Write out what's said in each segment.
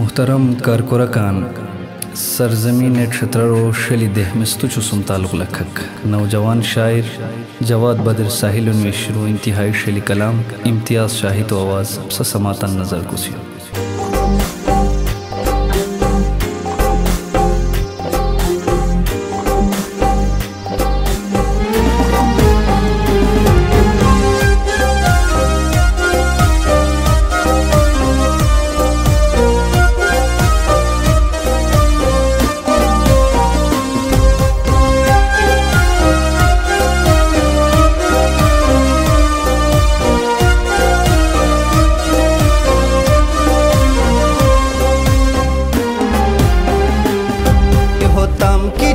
Muhtaram Karkorakan سرزمین ಕ್ಷೇತ್ರ ಶಲಿ ದೆಹಮಿಸ್ತು ಚುಸುಂ ತಾಲುಕ್ ಲಖಕ್ ನೌಜವಾನ್ ಶಾಯರ್ ಜವಾದ್ ಬದರ್ ಸಾಹಿಲ್ ಉನ್ವೇಶ್ರು ಇಂತಿಹಾಯಿ ಶಲಿ ಕಲಾಂ ಇಮ್ತಿಯಾಜ್ ಶಾಹಿದ್ ಆವಾಜ್ ಸಸಮಾತನ್ ನಜರ್ ಕುಸಿಯೋ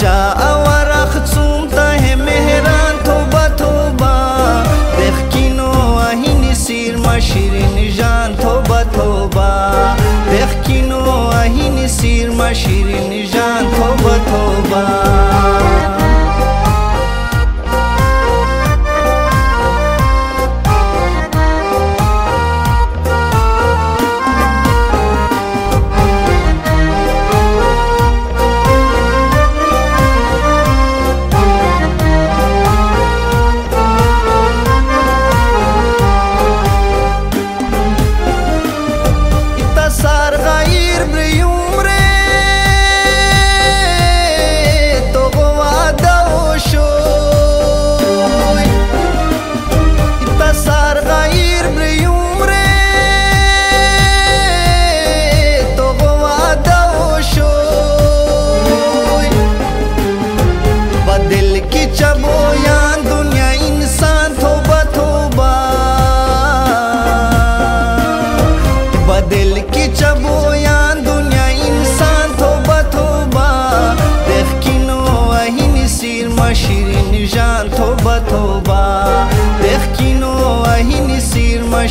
جا اور اخصوم ته مهران توبه توبه بخکینو اهین سیر ما شیرین جان توبه توبه بخکینو اهین سیر ما شیرین جان توبه توبه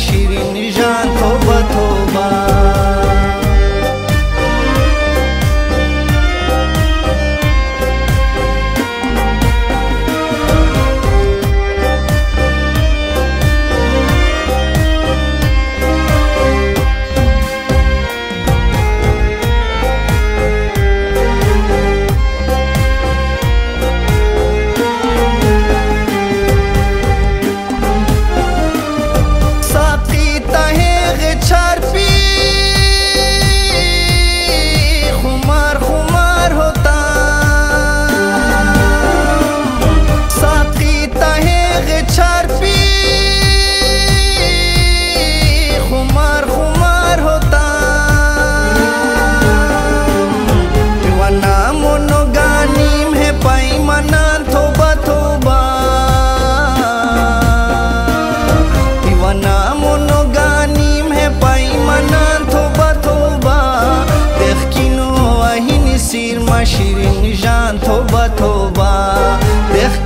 she मोनोगानी में पैमाना थोबा थोबा दीवाना मोनोगानी में पैमाना थोबा थोबा देख किनो अहिन सिर मशीरिन जान थोबा थोबा देख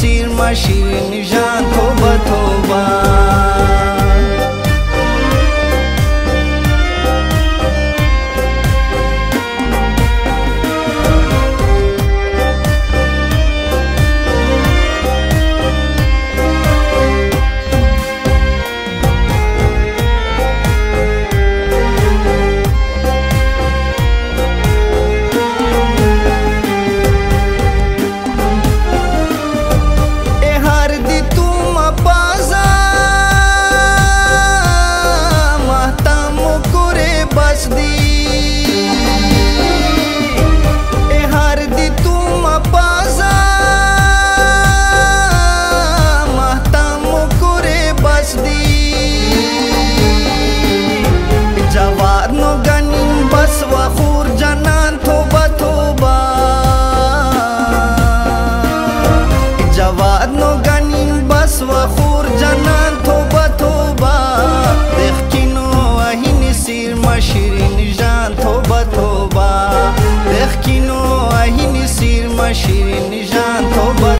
सिर मशीरिन जान थोबा थोबा شیرین نژان تو